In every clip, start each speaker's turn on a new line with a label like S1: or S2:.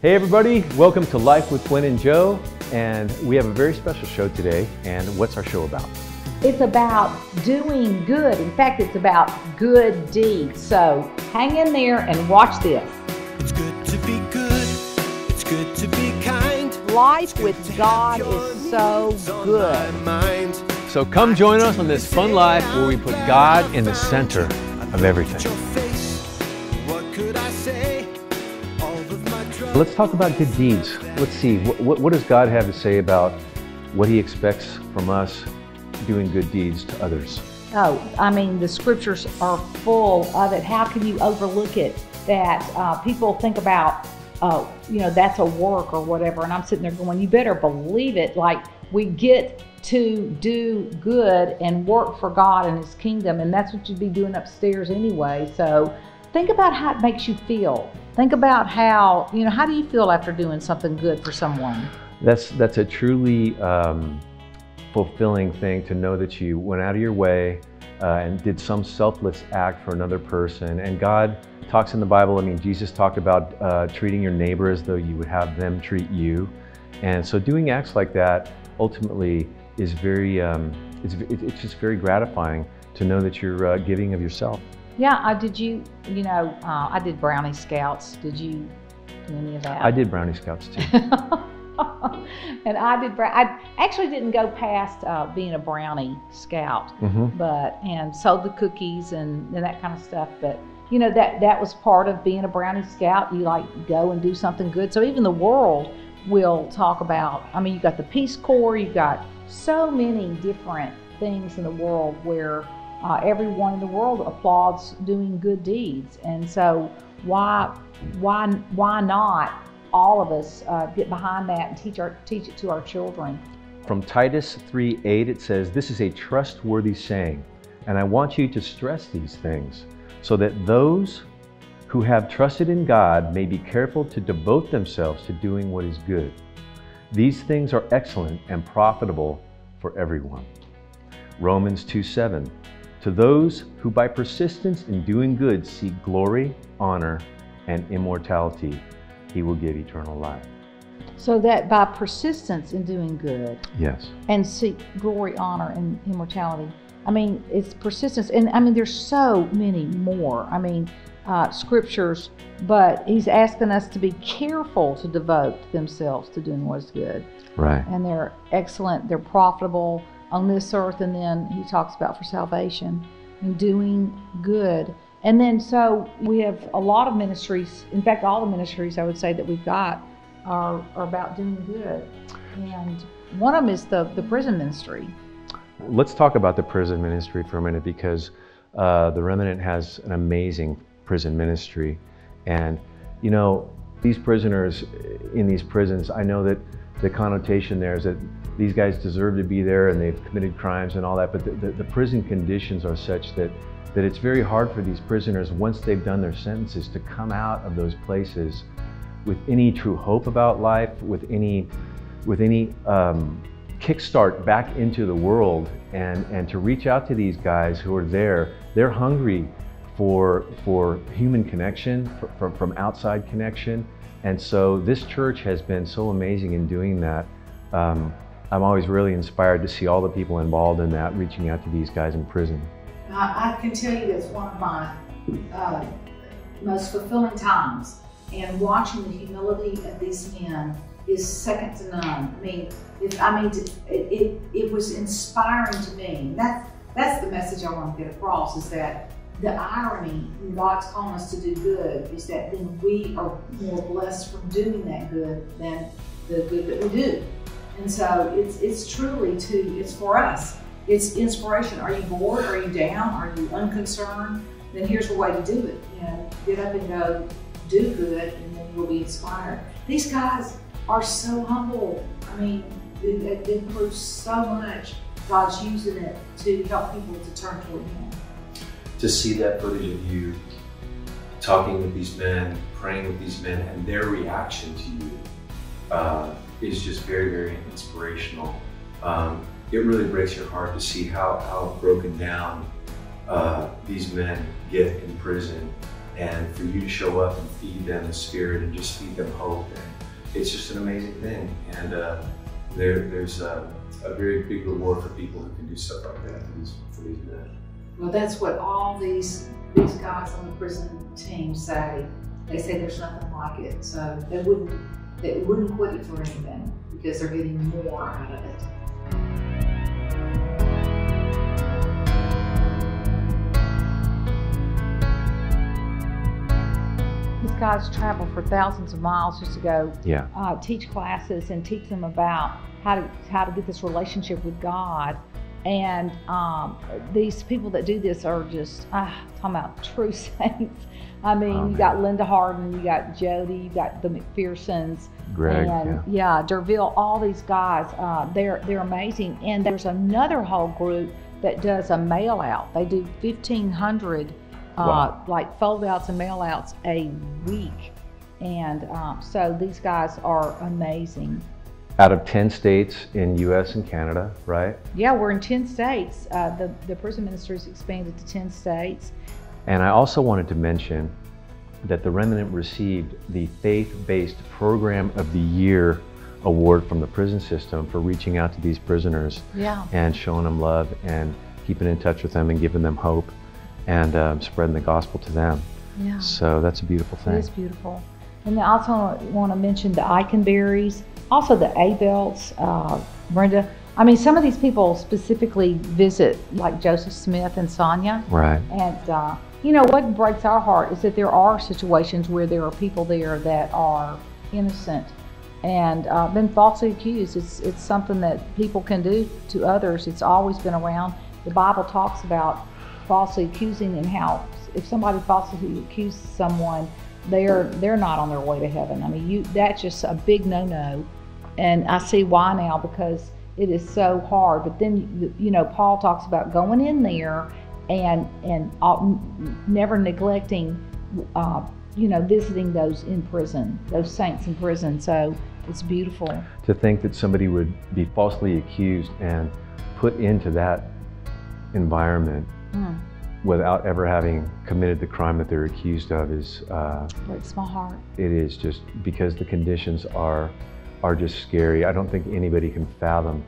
S1: Hey everybody, welcome to Life with Gwen and Joe, and we have a very special show today. And what's our show about?
S2: It's about doing good. In fact, it's about good deeds. So hang in there and watch this.
S3: It's good to be good. It's good to be kind.
S2: Life with God is so good.
S3: Mind.
S1: So come join us on this fun life where we put God in the center of everything. Let's talk about good deeds. Let's see, what, what, does God have to say about what He expects from us doing good deeds to others?
S2: Oh, I mean, the scriptures are full of it. How can you overlook it? That uh, people think about, oh, you know, that's a work or whatever. And I'm sitting there going, you better believe it. Like, we get to do good and work for God and His kingdom. And that's what you'd be doing upstairs anyway. So think about how it makes you feel. Think about how, you know, how do you feel after doing something good for someone?
S1: That's that's a truly um, fulfilling thing to know that you went out of your way uh, and did some selfless act for another person. And God talks in the Bible. I mean, Jesus talked about uh, treating your neighbor as though you would have them treat you. And so, doing acts like that ultimately is very um, it's, it's just very gratifying to know that you're uh, giving of yourself.
S2: Yeah, I did you, you know, uh, I did Brownie Scouts. Did you do any of that?
S1: I did Brownie Scouts too.
S2: and I did. I actually didn't go past uh, being a brownie scout,
S1: hmm
S2: but and sold the cookies and, and that kind of stuff. But you know that that was part of being a brownie scout. You like go and do something good. So even the world will talk about. I mean, you've got the Peace Corps. you've got so many different things in the world where uh, everyone in the world applauds doing good deeds. And so why why why not all of us uh, get behind that and teach our teach it to our children?
S1: From Titus 3 8, it says, This is a trustworthy saying, and I want you to stress these things, so that those who have trusted in God may be careful to devote themselves to doing what is good. These things are excellent and profitable for everyone. Romans 2 7, To those who by persistence in doing good seek glory, honor, and immortality, he will give eternal life.
S2: So that by persistence in doing good
S1: Yes.
S2: and seek glory, honor, and immortality. I mean, it's persistence, and I mean, there's so many more. I mean, uh, scriptures, but he's asking us to be careful to devote themselves to doing what is good,
S1: Right.
S2: and they're excellent. They're profitable on this earth, and then he talks about for salvation and doing good. And then, so we have a lot of ministries. In fact, all the ministries I would say that we've got are, are about doing good. And one of them is the, the prison ministry.
S1: Let's talk about the prison ministry for a minute because uh, the Remnant has an amazing prison ministry. And, you know, these prisoners in these prisons, I know that the connotation there is that these guys deserve to be there and they've committed crimes and all that, but the, the, the prison conditions are such that, that it's very hard for these prisoners, once they've done their sentences, to come out of those places with any true hope about life, with any, with any um, kickstart back into the world, and, and to reach out to these guys who are there. They're hungry for, for human connection, for, from, from outside connection. And so this church has been so amazing in doing that. Um, I'm always really inspired to see all the people involved in that, reaching out to these guys in prison.
S4: I, can tell you that's one of my uh, most fulfilling times. And watching the humility of these men is second to none. I mean, if, I mean, it, it, it was inspiring to me. That's, that's the message I want to get across is that the irony when God's calling us to do good is that then we are more blessed from doing that good than the good that we do. And so it's, it's truly to, it's for us. It's inspiration. Are you bored? Are you down? Are you unconcerned? Then here's a way to do it. You know, get up and go do good, and then you'll be inspired. These guys are so humble. I mean, it, it, so much. God's using it to help people to turn toward Him.
S5: To see that footage of you talking with these men, praying with these men, and their reaction to you uh, is just very, very inspirational. Um, it really breaks your heart to see how, how broken down uh, these men get in prison, and for you to show up and feed them the spirit and just feed them hope and it's just an amazing thing. And uh, there, there's a, a very big reward for people who can do stuff like that for these, for these men.
S4: Well, that's what all these these guys on the prison team say. They say there's nothing like it, so they wouldn't they wouldn't quit it for anything because they're getting more out of it.
S2: These guys travel for thousands of miles just to go
S1: Yeah.
S2: uh, teach classes and teach them about how to how to get this relationship with God. And um, these people that do this are just ah, talking about true saints. I mean,
S1: Oh,
S2: you got Linda Harden, you got Jody, you got the McPhersons,
S1: Greg.
S2: and
S1: yeah.
S2: yeah, Derville. All these guys, uh, they're they're amazing. And there's another whole group that does a mail out. They do 1,500 uh,
S1: Wow.
S2: like fold outs and mail outs a week. And um, so these guys are amazing.
S1: Out of 10 states in US and Canada, right?
S2: Yeah, we're in 10 states. Uh, the, the prison ministry's expanded to 10 states.
S1: And I also wanted to mention that the Remnant received the Faith Based Program of the Year award from the prison system for reaching out to these prisoners
S2: Yeah.
S1: and showing them love and keeping in touch with them and giving them hope and um, spreading the gospel to them.
S2: Yeah.
S1: So that's a beautiful thing.
S2: It is beautiful. And I also want to mention the Eikenberries, also the Abelts, uh, Brenda. I mean, some of these people specifically visit, like Joseph Smith and Sonia.
S1: Right.
S2: And, uh, you know, what breaks our heart is that there are situations where there are people there that are innocent and uh, been falsely accused. It's, it's something that people can do to others. It's always been around. The Bible talks about falsely accusing and how if somebody falsely accuses someone, they're they're not on their way to heaven. I mean, you that's just a big no-no, and I see why now because it is so hard. But then you know, Paul talks about going in there and and uh, never neglecting, uh, you know, visiting those in prison, those saints in prison. So it's beautiful.
S1: To think that somebody would be falsely accused and put into that environment
S2: Mm,
S1: without ever having committed the crime that they're accused of is uh,
S2: breaks my heart.
S1: it is just because the conditions are are just scary. I don't think anybody can fathom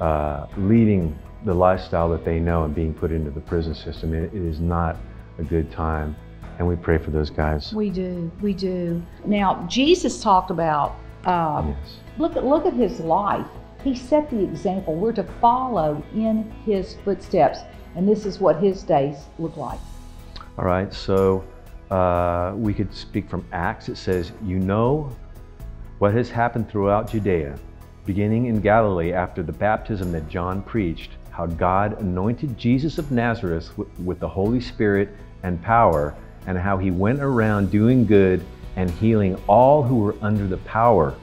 S1: uh, leading the lifestyle that they know and being put into the prison system. It, it is not a good time, and we pray for those guys.
S2: We do, we do. Now Jesus talked about. Uh,
S1: yes.
S2: Look at look at his life. He set the example. We're to follow in his footsteps, and this is what his days look like.
S1: All right. So uh, we could speak from Acts. It says, "You know what has happened throughout Judea, beginning in Galilee after the baptism that John preached, how God anointed Jesus of Nazareth wi- with the Holy Spirit and power, and how he went around doing good and healing all who were under the power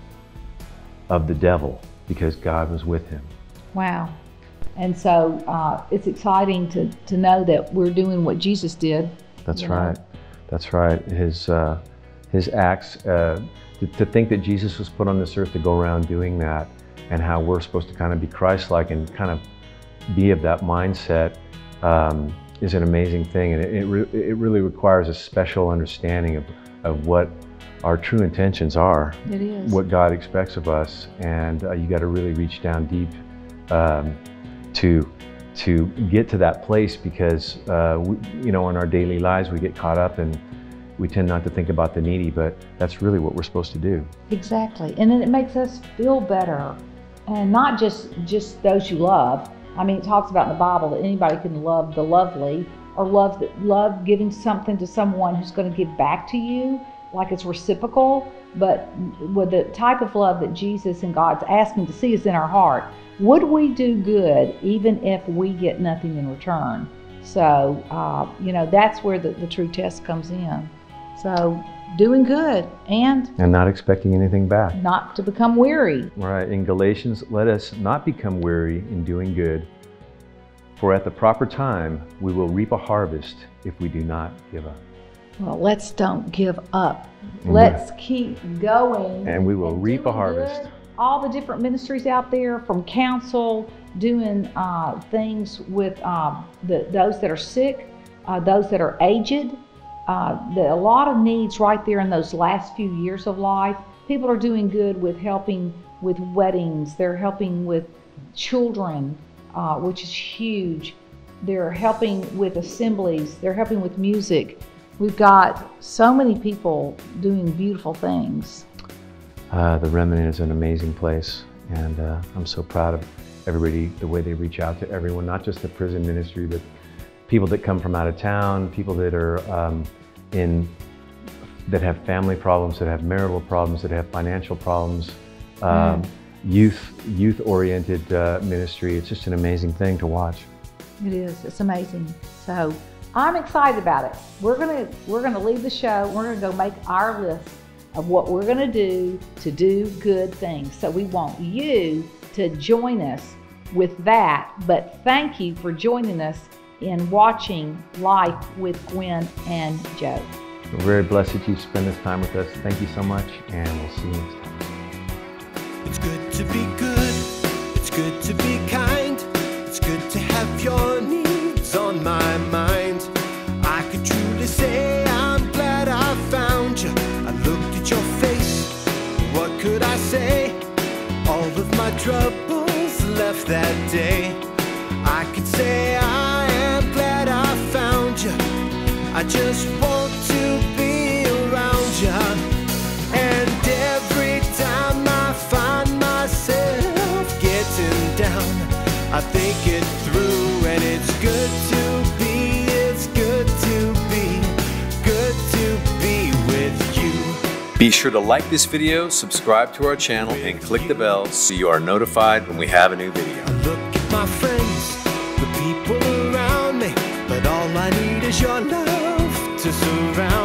S1: of the devil, because God was with him."
S2: Wow. And so uh, it's exciting to, to know that we're doing what Jesus did.
S1: That's
S2: you know?
S1: right. That's right. His uh, his acts. Uh, to, to think that Jesus was put on this earth to go around doing that, and how we're supposed to kind of be Christ-like and kind of be of that mindset um, is an amazing thing, and it it, re- it really requires a special understanding of of what our true intentions are,
S2: It is.
S1: what God expects of us, and uh, you got to really reach down deep um, to to get to that place because uh, we, you know in our daily lives we get caught up and we tend not to think about the needy, but that's really what we're supposed to do.
S2: Exactly. And then it makes us feel better. And not just just those you love. I mean, it talks about in the Bible that anybody can love the lovely or love love giving something to someone who's going to give back to you, like it's reciprocal. But with the type of love that Jesus and God's asking to see is in our heart, would we do good even if we get nothing in return? So, uh, you know, that's where the, the true test comes in. So, doing good and
S1: And not expecting anything back.
S2: not to become weary.
S1: Right. In Galatians, let us not become weary in doing good, for at the proper time we will reap a harvest if we do not give up.
S2: Well, let's don't give up. Let's keep going.
S1: And we will reap a harvest.
S2: good. All the different ministries out there, from counsel, doing uh, things with um, the, those that are sick, uh, those that are aged. Uh, the, a lot of needs right there in those last few years of life. people are doing good with helping with weddings. They're helping with children, uh, which is huge. They're helping with assemblies. They're helping with music. We've got so many people doing beautiful things.
S1: Uh, the Remnant is an amazing place, and uh, I'm so proud of everybody, the way they reach out to everyone, not just the prison ministry, but people that come from out of town, people that are um, in that have family problems, that have marital problems, that have financial problems, um,
S2: Mm.
S1: youth youth oriented uh, ministry. It's just an amazing thing to watch.
S2: It is. It's amazing. So I'm excited about it. We're gonna we're gonna leave the show. We're gonna go make our list of what we're gonna do to do good things. So we want you to join us with that. But thank you for joining us in watching Life with Gwen and Joe.
S1: We're very blessed that you spend this time with us. Thank you so much, and we'll see you next time.
S3: It's good to be good. It's good to be kind. It's good to have your needs on my troubles left that day. I could say I am glad I found you. I just
S6: Be sure to like this video, subscribe to our channel, and click the bell so you are notified when we have a new video.
S3: Look at my friends, the people around me, but all I need is your love to surround